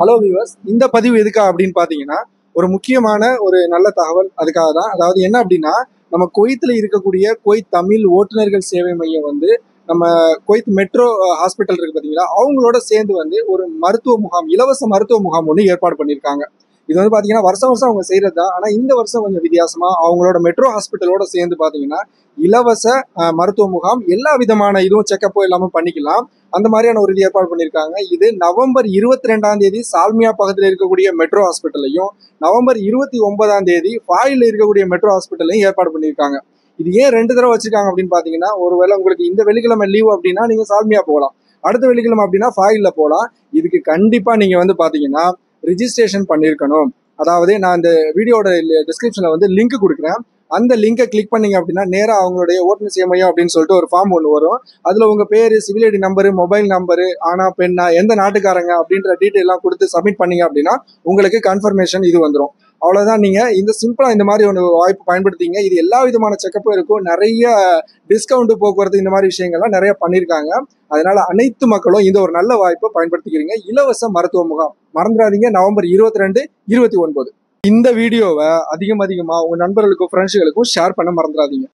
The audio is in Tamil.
ஹலோ வியூவர்ஸ் இந்த பதிவு எதுக்கா அப்படின்னு பார்த்தீங்கன்னா ஒரு முக்கியமான ஒரு நல்ல தகவல் அதுக்காக தான் அதாவது என்ன அப்படின்னா நம்ம குவைத்தில் இருக்கக்கூடிய குவைத் தமிழ் ஓட்டுநர்கள் சேவை மையம் வந்து நம்ம குவைத் மெட்ரோ ஹாஸ்பிட்டல் இருக்கு பார்த்தீங்களா அவங்களோட சேர்ந்து வந்து ஒரு மருத்துவ முகாம் இலவச மருத்துவ முகாம் ஒன்று ஏற்பாடு பண்ணியிருக்காங்க இது வந்து பார்த்தீங்கன்னா வருஷம் வருஷம் அவங்க செய்கிறது தான் ஆனால் இந்த வருஷம் கொஞ்சம் வித்தியாசமாக அவங்களோட மெட்ரோ ஹாஸ்பிட்டலோட சேர்ந்து பார்த்தீங்கன்னா இலவச மருத்துவ முகாம் எல்லா விதமான இதுவும் செக்கப்போ எல்லாமே பண்ணிக்கலாம். அந்த மாதிரியான ஒரு இது ஏற்பாடு பண்ணியிருக்காங்க. இது நவம்பர் இருபத்தி ரெண்டாம் தேதி சால்மியா பக்கத்தில் இருக்கக்கூடிய மெட்ரோ ஹாஸ்பிட்டலையும் நவம்பர் இருபத்தி ஒன்பதாம் தேதி ஃபாயில் இருக்கக்கூடிய மெட்ரோ ஹாஸ்பிட்டலையும் ஏற்பாடு பண்ணியிருக்காங்க. இது ஏன் ரெண்டு தடவை வச்சிருக்காங்க அப்படின்னு பார்த்தீங்கன்னா ஒருவேளை உங்களுக்கு இந்த வெள்ளிக்கிழமை லீவ் அப்படின்னா நீங்கள் சால்மியா போகலாம். அடுத்த வெள்ளிக்கிழமை அப்படின்னா ஃபாயிலில் போகலாம். இதுக்கு கண்டிப்பாக நீங்கள் வந்து பார்த்தீங்கன்னா ரிஜிஸ்ட்ரேஷன் பண்ணியிருக்கணும் அதாவது நான் இந்த வீடியோட டிஸ்கிரிப்ஷனில் வந்து லிங்க் கொடுக்குறேன். அந்த லிங்கை கிளிக் பண்ணீங்க அப்படின்னா நேராக அவங்களுடைய ஓட்டுநர் சேமையம் அப்படின்னு சொல்லிட்டு ஒரு ஃபார்ம் ஒன்று வரும். அதில் உங்கள் பேர் civil ID number mobile number ஆனா பெண்ணா எந்த நாட்டுக்காரங்க அப்படின்ற டீட்டெயிலாம் கொடுத்து சப்மிட் பண்ணீங்க அப்படின்னா உங்களுக்கு கன்ஃபர்மேஷன் இது வந்துடும் அவ்வளோதான் நீங்கள் இந்த சிம்பிளாக இந்த மாதிரி ஒன்று வாய்ப்பு பயன்படுத்திங்க. இது எல்லா விதமான செக்கப்பும் இருக்கும். நிறைய டிஸ்கவுண்ட் போக்குவரத்து இந்த மாதிரி விஷயங்கள்லாம் நிறைய பண்ணியிருக்காங்க அதனால அனைத்து மக்களும் இந்த ஒரு நல்ல வாய்ப்பை பயன்படுத்திக்கிறீங்க. இலவச மருத்துவ முகாம். மறந்துடாதீங்க. நவம்பர் இருபத்தி ரெண்டு இருபத்தி ஒன்பது. இந்த வீடியோவை அதிகம் அதிகமாக உங்கள் நண்பர்களுக்கும் ஃப்ரெண்ட்ஸுகளுக்கும் ஷேர் பண்ண மறந்துடாதீங்க.